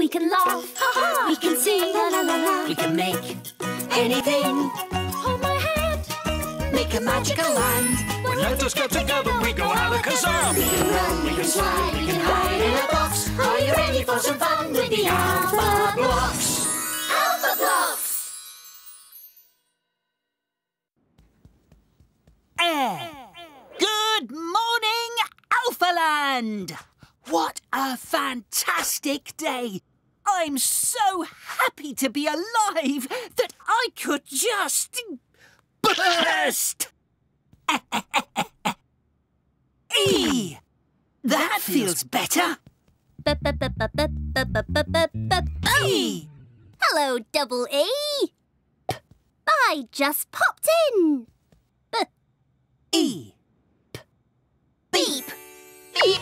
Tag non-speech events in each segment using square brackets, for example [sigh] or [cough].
We can laugh, ha ha. We can sing, la la la la. We can make anything, Hold my hand. make a magical land. When let us get together, we go alakazam. We can run, we can slide, we can hide in a box. Are you ready for some fun with the Alpha Blocks? Alpha Blocks! Air. Good morning, Alphaland! What a fantastic day! I'm so happy to be alive that I could just burst! [laughs] e! That feels better! E! Hello, double E. I just popped in. E! Beep! Beep!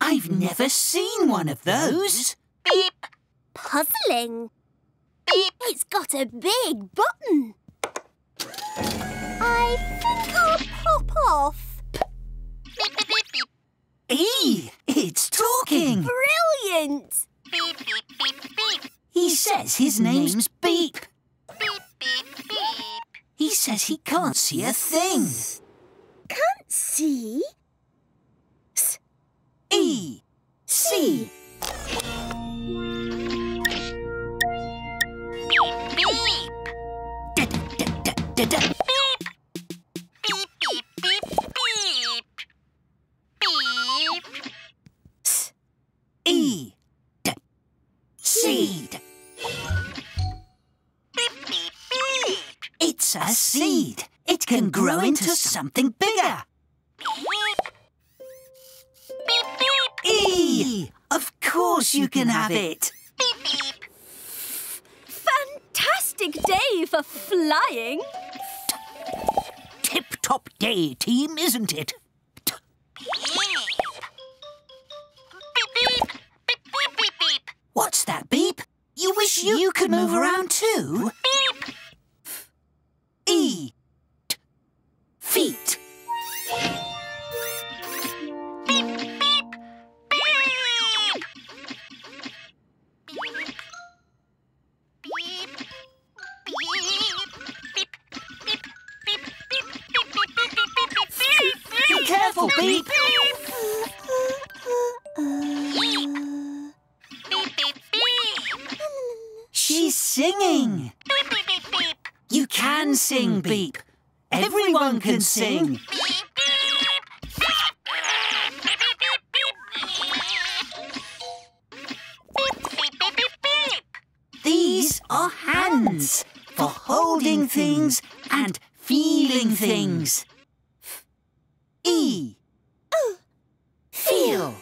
I've never seen one of those. Beep. Puzzling. Beep. It's got a big button. I think I'll pop off. Beep, beep, beep, beep. E! It's talking! Brilliant. Beep, beep, beep, beep. He says his name's Beep. Beep, beep, beep. He says he can't see a thing. Can't see. E. C. Seed. Beep, beep, beep. It's a seed. It can grow into something bigger. Beep. Beep, beep. E. Of course you can have it. Beep, beep. Fantastic day for flying. Tip top day, team, isn't it? T- Beep. Beep, beep. Beep, beep, beep, beep. What's that beep? You wish you, could move around too? Beep. E. T- feet. Beep, beep, beep. Beep. Beep. Beep. Beep. Beep. Beep. Beep. Beep. Beep. Beep. Beep. Beep. Beep. Beep. Be careful, Beep. Beep. She's singing. Beep, beep, beep, beep. You can sing, Beep. Everyone can sing. These are hands for holding things and feeling things. E. Feel.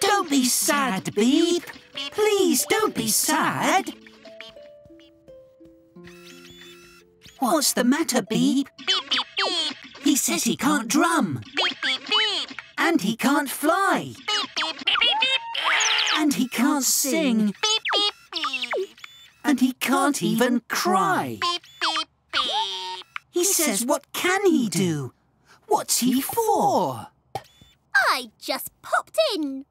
Don't be sad, Beep. Please don't be sad. What's the matter, Beep? He says he can't drum. And he can't fly. And he can't sing. And he can't even cry. He says, what can he do? What's he for? I just popped in.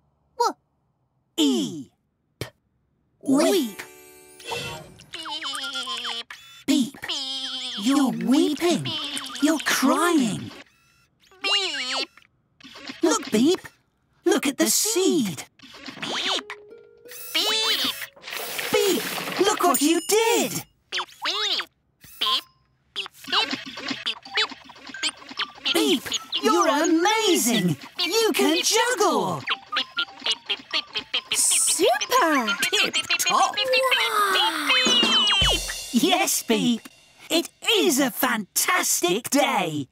You're weeping. You're crying. Look, Beep. Look at the seed. Beep. Beep. Beep. Look what you did. Beep. Beep beep beep. beep, beep, beep, beep. You're amazing. You can juggle. Super! Tip top. Yes, Beep. Today's a fantastic day!